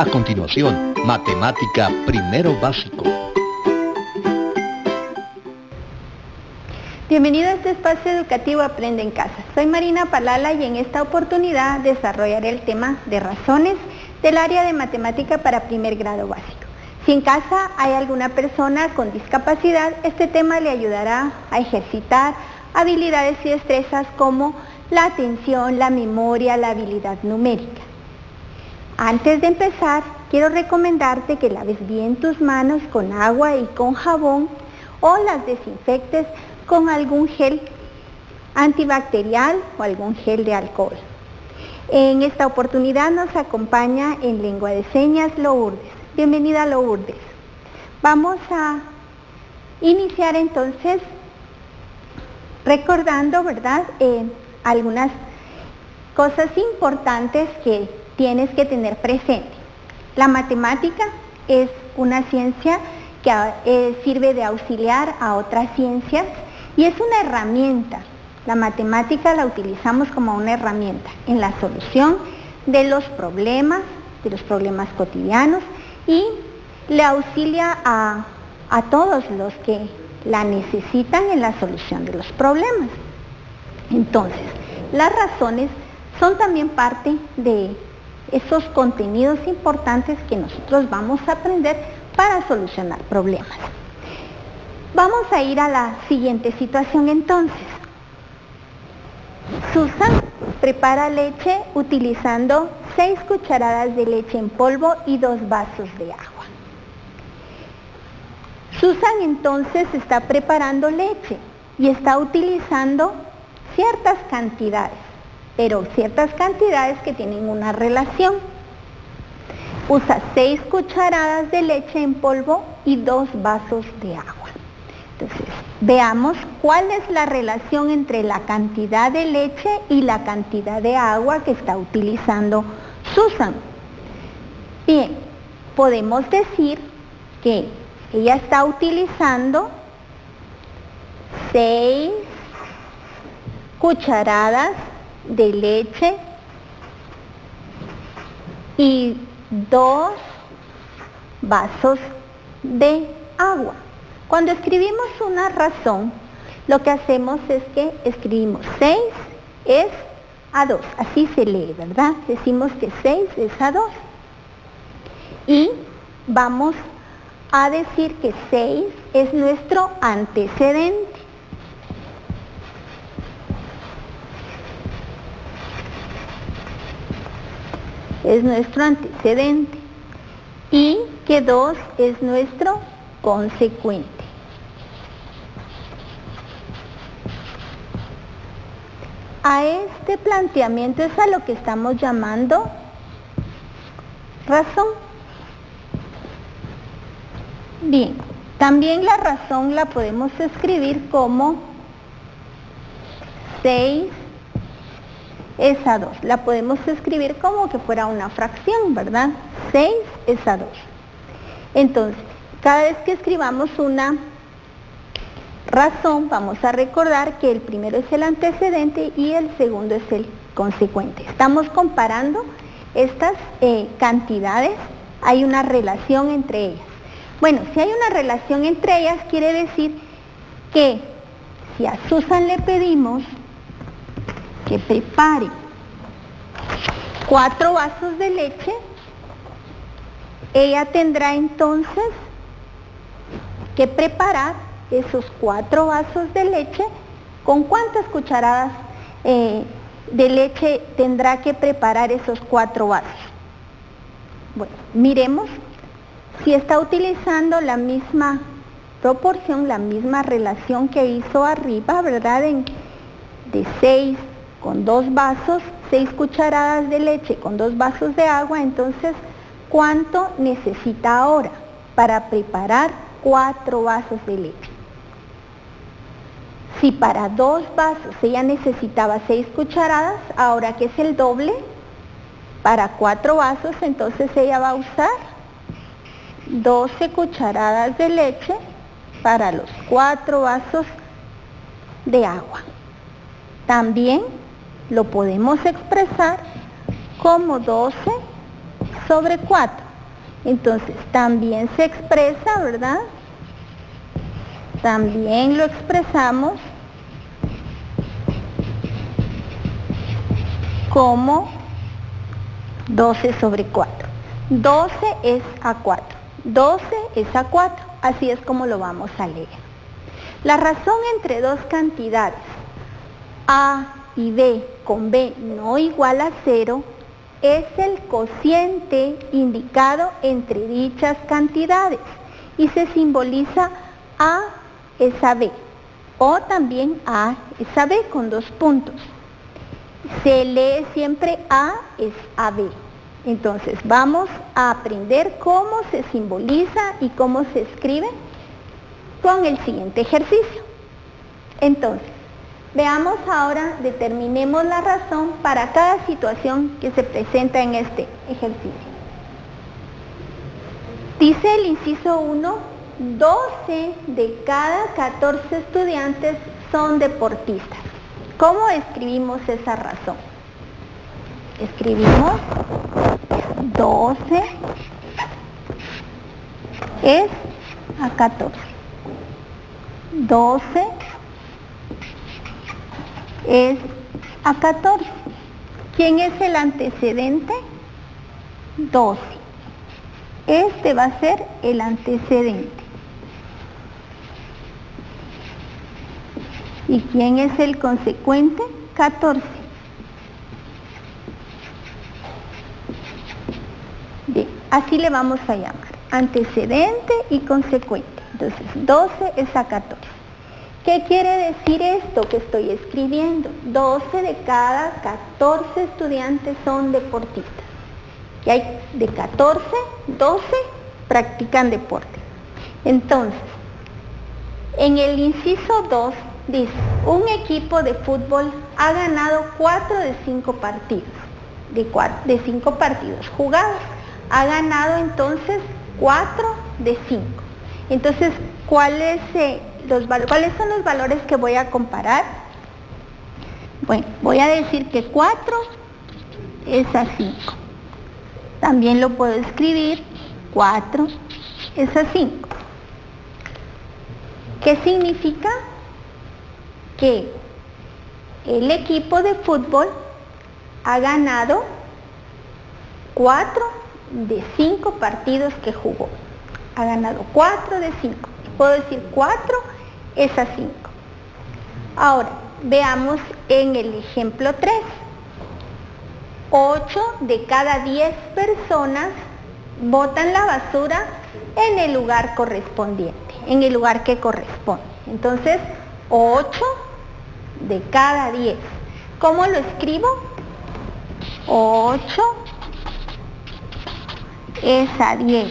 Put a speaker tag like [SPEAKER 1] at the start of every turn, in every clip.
[SPEAKER 1] A continuación, matemática primero básico.
[SPEAKER 2] Bienvenido a este espacio educativo Aprende en Casa. Soy Marina Palala y en esta oportunidad desarrollaré el tema de razones del área de matemática para primer grado básico. Si en casa hay alguna persona con discapacidad, este tema le ayudará a ejercitar habilidades y destrezas como la atención, la memoria, la habilidad numérica. Antes de empezar, quiero recomendarte que laves bien tus manos con agua y con jabón o las desinfectes con algún gel antibacterial o algún gel de alcohol. En esta oportunidad nos acompaña en lengua de señas Lourdes. Bienvenida Lourdes. Vamos a iniciar entonces recordando, ¿verdad?, eh, algunas cosas importantes que tienes que tener presente. La matemática es una ciencia que eh, sirve de auxiliar a otras ciencias y es una herramienta. La matemática la utilizamos como una herramienta en la solución de los problemas, de los problemas cotidianos y le auxilia a, a todos los que la necesitan en la solución de los problemas. Entonces, las razones son también parte de esos contenidos importantes que nosotros vamos a aprender para solucionar problemas. Vamos a ir a la siguiente situación entonces. Susan prepara leche utilizando 6 cucharadas de leche en polvo y 2 vasos de agua. Susan entonces está preparando leche y está utilizando ciertas cantidades, pero ciertas cantidades que tienen una relación. Usa 6 cucharadas de leche en polvo y 2 vasos de agua. Entonces, veamos cuál es la relación entre la cantidad de leche y la cantidad de agua que está utilizando Susan. Bien, podemos decir que ella está utilizando 6 cucharadas de leche y 2 vasos de agua. Cuando escribimos una razón, lo que hacemos es que escribimos 6 es a 2, así se lee, ¿verdad? Decimos que 6 es a 2. Y vamos a decir que 6 es nuestro antecedente. Es nuestro antecedente. Y que 2 es nuestro consecuente. A este planteamiento es a lo que estamos llamando razón. Bien, también la razón la podemos escribir como 6 es a 2. La podemos escribir como que fuera una fracción, ¿verdad? 6 es a 2. Entonces, cada vez que escribamos una razón, vamos a recordar que el primero es el antecedente y el segundo es el consecuente. Estamos comparando estas eh, cantidades, hay una relación entre ellas. Bueno, si hay una relación entre ellas, quiere decir que si a Susan le pedimos que prepare cuatro vasos de leche, ella tendrá entonces que preparar esos cuatro vasos de leche, ¿con cuántas cucharadas eh, de leche tendrá que preparar esos cuatro vasos? Bueno, miremos si está utilizando la misma proporción, la misma relación que hizo arriba, ¿verdad? de 6 con dos vasos, 6 cucharadas de leche con dos vasos de agua, entonces, ¿cuánto necesita ahora para preparar cuatro vasos de leche? Si para dos vasos ella necesitaba seis cucharadas, ahora que es el doble, para cuatro vasos, entonces ella va a usar 12 cucharadas de leche para los cuatro vasos de agua. También lo podemos expresar como 12 sobre 4. Entonces, también se expresa, ¿verdad? También lo expresamos como 12 sobre 4. 12 es a 4. 12 es a 4. Así es como lo vamos a leer. La razón entre dos cantidades A y B con B no igual a 0 es el cociente indicado entre dichas cantidades y se simboliza A es a B o también A es a B con dos puntos. Se lee siempre A es a B. Entonces vamos a aprender cómo se simboliza y cómo se escribe con el siguiente ejercicio. Entonces, veamos ahora, determinemos la razón para cada situación que se presenta en este ejercicio. Dice el inciso 1, 12 de cada 14 estudiantes son deportistas. ¿Cómo escribimos esa razón? Escribimos 12 es a 14. 12 es a 14. ¿Quién es el antecedente? 12. Este va a ser el antecedente. ¿Y quién es el consecuente? 14. Bien, así le vamos a llamar. Antecedente y consecuente. Entonces, 12 es a 14. ¿Qué quiere decir esto que estoy escribiendo? 12 de cada 14 estudiantes son deportistas. Y hay de 14, 12 practican deporte. Entonces, en el inciso 2 dice, un equipo de fútbol ha ganado 4 de 5 partidos, de, 5 cinco partidos jugados. Ha ganado entonces 4 de 5. Entonces, ¿cuáles, eh, los, ¿cuáles son los valores que voy a comparar? Bueno, voy a decir que 4 es a 5. También lo puedo escribir 4 es a 5. ¿Qué significa? Que el equipo de fútbol ha ganado 4 de 5 partidos que jugó ha ganado 4 de 5. Puedo decir 4 es a 5. Ahora, veamos en el ejemplo 3. 8 de cada 10 personas botan la basura en el lugar correspondiente, en el lugar que corresponde. Entonces, 8 de cada 10. ¿Cómo lo escribo? 8 es a 10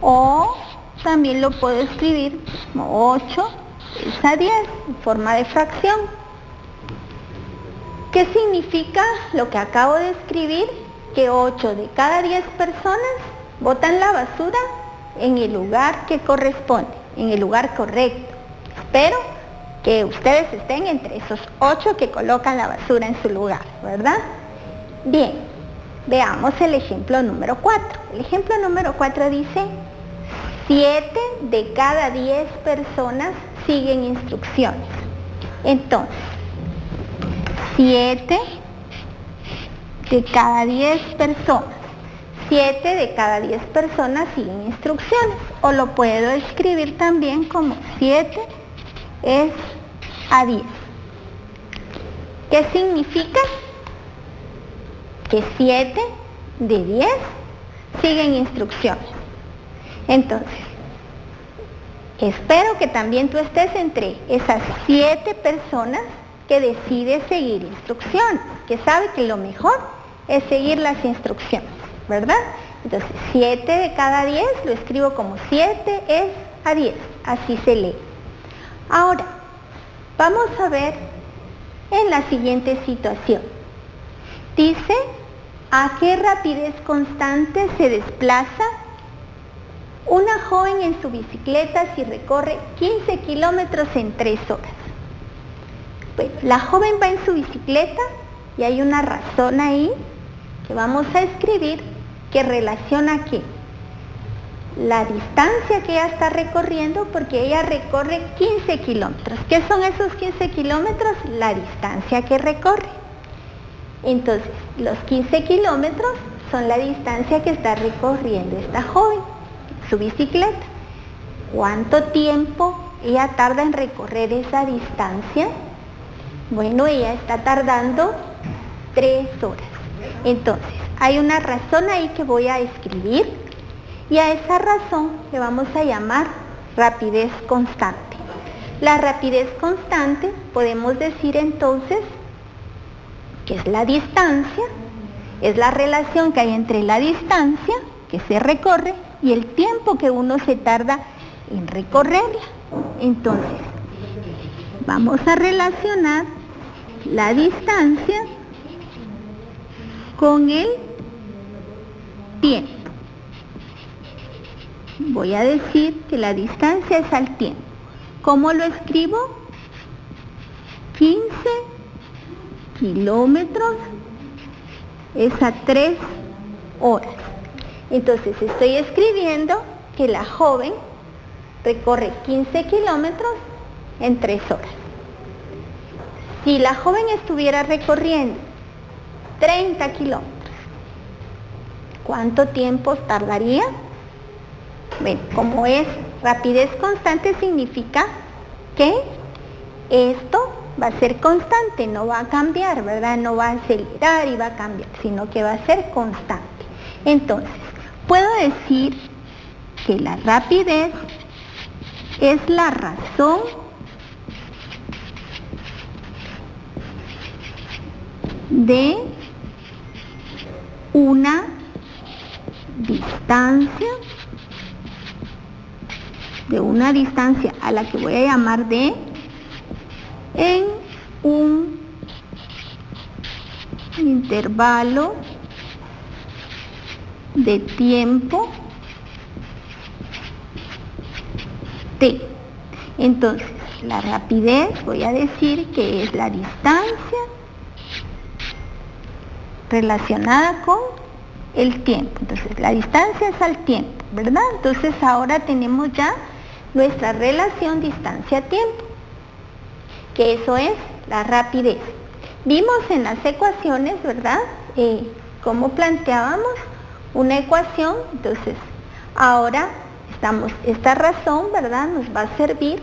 [SPEAKER 2] o también lo puedo escribir como 8 es a 10 en forma de fracción. ¿Qué significa lo que acabo de escribir? Que 8 de cada 10 personas botan la basura en el lugar que corresponde, en el lugar correcto. Espero que ustedes estén entre esos 8 que colocan la basura en su lugar, ¿verdad? Bien, veamos el ejemplo número 4. El ejemplo número 4 dice, Siete de cada diez personas siguen instrucciones. Entonces, siete de cada diez personas. Siete de cada diez personas siguen instrucciones. O lo puedo escribir también como siete es a 10. ¿Qué significa? Que siete de 10 siguen instrucciones. Entonces, espero que también tú estés entre esas siete personas que decide seguir instrucciones, que sabe que lo mejor es seguir las instrucciones, ¿verdad? Entonces, siete de cada diez lo escribo como siete es a diez, así se lee. Ahora, vamos a ver en la siguiente situación. Dice, ¿a qué rapidez constante se desplaza una joven en su bicicleta si recorre 15 kilómetros en 3 horas. la joven va en su bicicleta y hay una razón ahí que vamos a escribir que relaciona qué? la distancia que ella está recorriendo porque ella recorre 15 kilómetros. ¿Qué son esos 15 kilómetros? La distancia que recorre. Entonces, los 15 kilómetros son la distancia que está recorriendo esta joven, su bicicleta. ¿Cuánto tiempo ella tarda en recorrer esa distancia? Bueno, ella está tardando tres horas. Entonces, hay una razón ahí que voy a escribir y a esa razón le vamos a llamar rapidez constante. La rapidez constante podemos decir entonces que es la distancia, es la relación que hay entre la distancia que se recorre y el tiempo que uno se tarda en recorrerla. Entonces, vamos a relacionar la distancia con el tiempo. Voy a decir que la distancia es al tiempo. ¿Cómo lo escribo? 15 kilómetros es a 3 horas. Entonces estoy escribiendo que la joven recorre 15 kilómetros en 3 horas. Si la joven estuviera recorriendo 30 kilómetros, ¿cuánto tiempo tardaría? Bueno, como es rapidez constante significa que esto va a ser constante, no va a cambiar, ¿verdad? No va a acelerar y va a cambiar, sino que va a ser constante. Entonces, puedo decir que la rapidez es la razón de una distancia, de una distancia a la que voy a llamar de en un intervalo de tiempo t. Entonces, la rapidez voy a decir que es la distancia relacionada con el tiempo. Entonces, la distancia es al tiempo, ¿verdad? Entonces, ahora tenemos ya nuestra relación distancia-tiempo que eso es la rapidez. Vimos en las ecuaciones, ¿verdad? Eh, cómo planteábamos una ecuación, entonces ahora estamos, esta razón, ¿verdad? Nos va a servir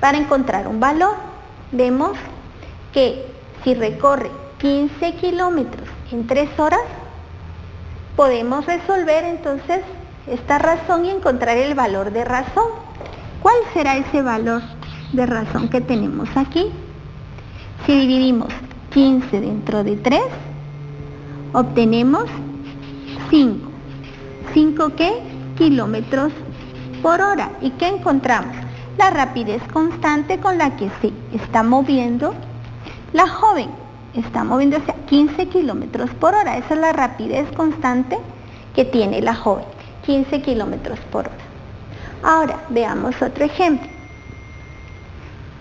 [SPEAKER 2] para encontrar un valor. Vemos que si recorre 15 kilómetros en 3 horas, podemos resolver entonces esta razón y encontrar el valor de razón. ¿Cuál será ese valor? de razón que tenemos aquí. Si dividimos 15 dentro de 3, obtenemos 5. ¿5 qué? Kilómetros por hora. ¿Y qué encontramos? La rapidez constante con la que se está moviendo la joven. Está moviéndose a 15 kilómetros por hora. Esa es la rapidez constante que tiene la joven. 15 kilómetros por hora. Ahora, veamos otro ejemplo.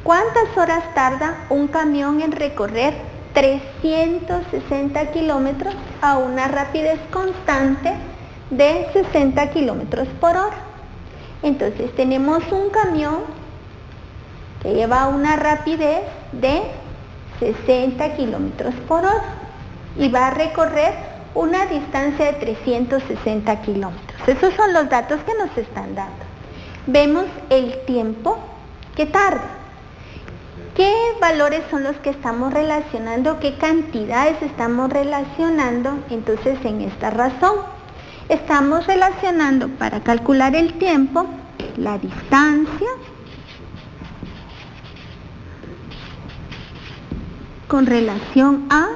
[SPEAKER 2] ¿Cuántas horas tarda un camión en recorrer 360 kilómetros a una rapidez constante de 60 kilómetros por hora? Entonces tenemos un camión que lleva una rapidez de 60 kilómetros por hora y va a recorrer una distancia de 360 kilómetros. Esos son los datos que nos están dando. Vemos el tiempo que tarda. ¿Qué valores son los que estamos relacionando? ¿Qué cantidades estamos relacionando? Entonces, en esta razón, estamos relacionando para calcular el tiempo la distancia con relación a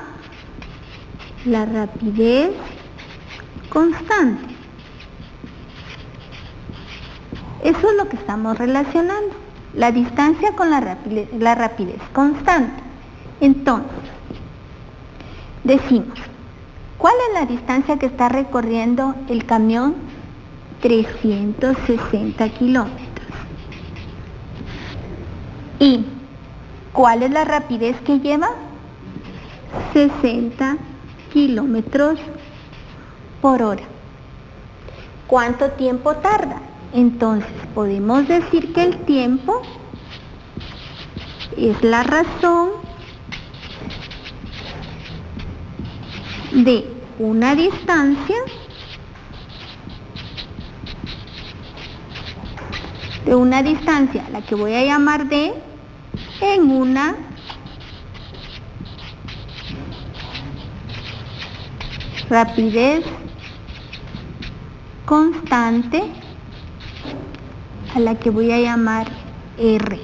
[SPEAKER 2] la rapidez constante. Eso es lo que estamos relacionando la distancia con la rapidez, constante. Entonces, decimos, ¿cuál es la distancia que está recorriendo el camión? 360 kilómetros. ¿Y cuál es la rapidez que lleva? 60 kilómetros por hora. cuánto tiempo tarda. Entonces, podemos decir que el tiempo es la razón de una distancia de una distancia, la que voy a llamar D, en una rapidez constante a la que voy a llamar R.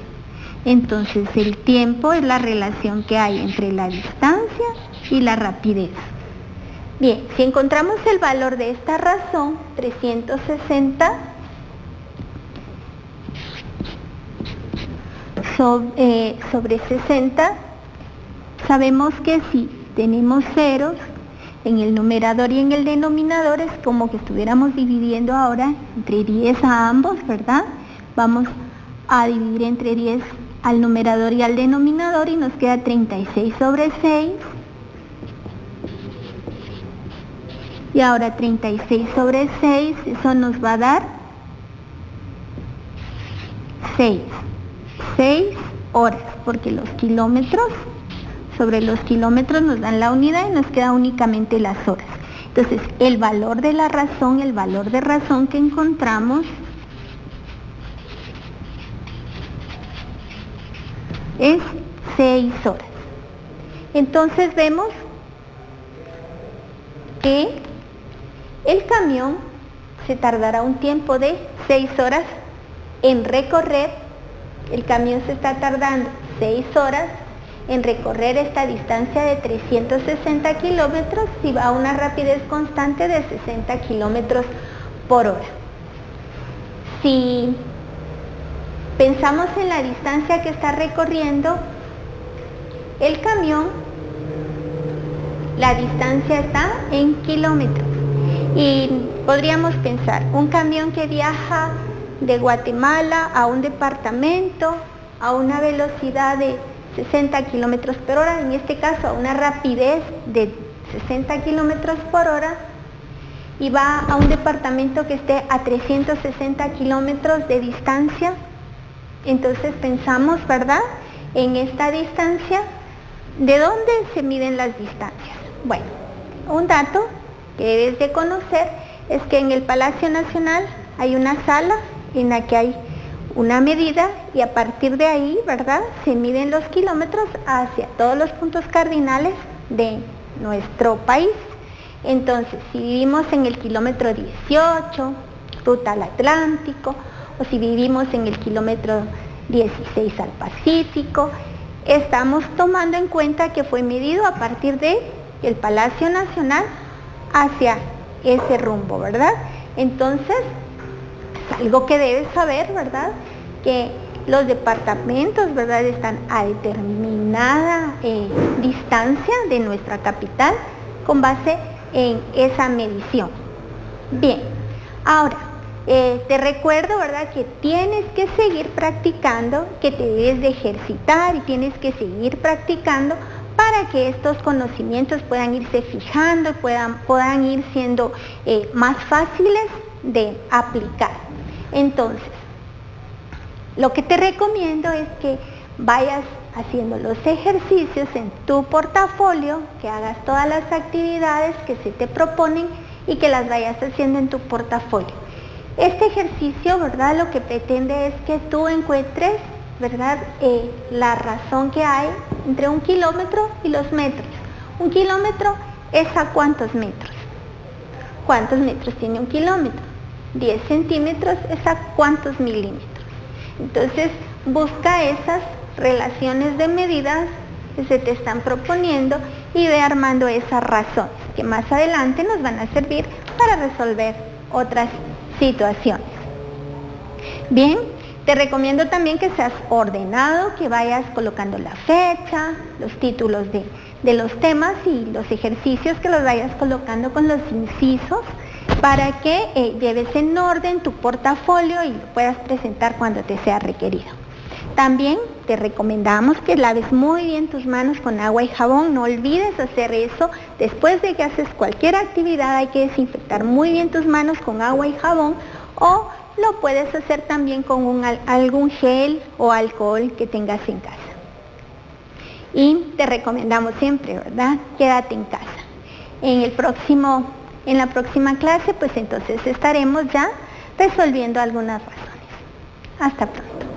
[SPEAKER 2] Entonces el tiempo es la relación que hay entre la distancia y la rapidez. Bien, si encontramos el valor de esta razón, 360 eh, sobre, 60, sabemos que si tenemos ceros en el numerador y en el denominador es como que estuviéramos dividiendo ahora entre 10 a ambos, ¿verdad? Vamos a dividir entre 10 al numerador y al denominador y nos queda 36 sobre 6 y ahora 36 sobre 6, eso nos va a dar 6. 6 horas, porque los kilómetros, sobre los kilómetros nos dan la unidad y nos queda únicamente las horas. Entonces, el valor de la razón, el valor de razón que encontramos es 6 horas. Entonces vemos que el camión se tardará un tiempo de 6 horas en recorrer, el camión se está tardando 6 horas en recorrer esta distancia de 360 kilómetros y va a una rapidez constante de 60 kilómetros por hora. Si pensamos en la distancia que está recorriendo el camión, la distancia está en kilómetros. Y podríamos pensar, un camión que viaja de Guatemala a un departamento a una velocidad de 60 kilómetros por hora, en este caso a una rapidez de 60 kilómetros por hora, y va a un departamento que esté a 360 kilómetros de distancia. Entonces pensamos, ¿verdad? En esta distancia, ¿de dónde se miden las distancias? Bueno, un dato que debes de conocer es que en el Palacio Nacional hay una sala en la que hay una medida y a partir de ahí, ¿verdad? Se miden los kilómetros hacia todos los puntos cardinales de nuestro país. Entonces, si vivimos en el kilómetro 18, ruta al Atlántico, o si vivimos en el kilómetro 16 al Pacífico, estamos tomando en cuenta que fue medido a partir de el Palacio Nacional hacia ese rumbo, ¿verdad? Entonces, es algo que debes saber, ¿verdad? Que los departamentos, ¿verdad? Están a determinada eh, distancia de nuestra capital con base en esa medición. Bien, ahora, eh, te recuerdo, ¿verdad? Que tienes que seguir practicando, que te debes de ejercitar y tienes que seguir practicando para que estos conocimientos puedan irse fijando, puedan, puedan ir siendo eh, más fáciles de aplicar. Entonces, lo que te recomiendo es que vayas haciendo los ejercicios en tu portafolio, que hagas todas las actividades que se te proponen y que las vayas haciendo en tu portafolio. Este ejercicio, ¿verdad? Lo que pretende es que tú encuentres ¿verdad? Eh, la razón que hay entre un kilómetro y los metros. Un kilómetro es a cuántos metros. ¿Cuántos metros tiene un kilómetro? 10 centímetros es a cuántos milímetros. Entonces, busca esas relaciones de medidas que se te están proponiendo y ve armando esas razones que más adelante nos van a servir para resolver otras situaciones. Bien, te recomiendo también que seas ordenado, que vayas colocando la fecha, los títulos de, los temas y los ejercicios que los vayas colocando con los incisos para que eh, lleves en orden tu portafolio y lo puedas presentar cuando te sea requerido. También te recomendamos que laves muy bien tus manos con agua y jabón. No olvides hacer eso. Después de que haces cualquier actividad hay que desinfectar muy bien tus manos con agua y jabón o lo puedes hacer también con algún gel o alcohol que tengas en casa. Y te recomendamos siempre, ¿verdad? Quédate en casa. En, el próximo, en la próxima clase, pues entonces estaremos ya resolviendo algunas razones. Hasta pronto.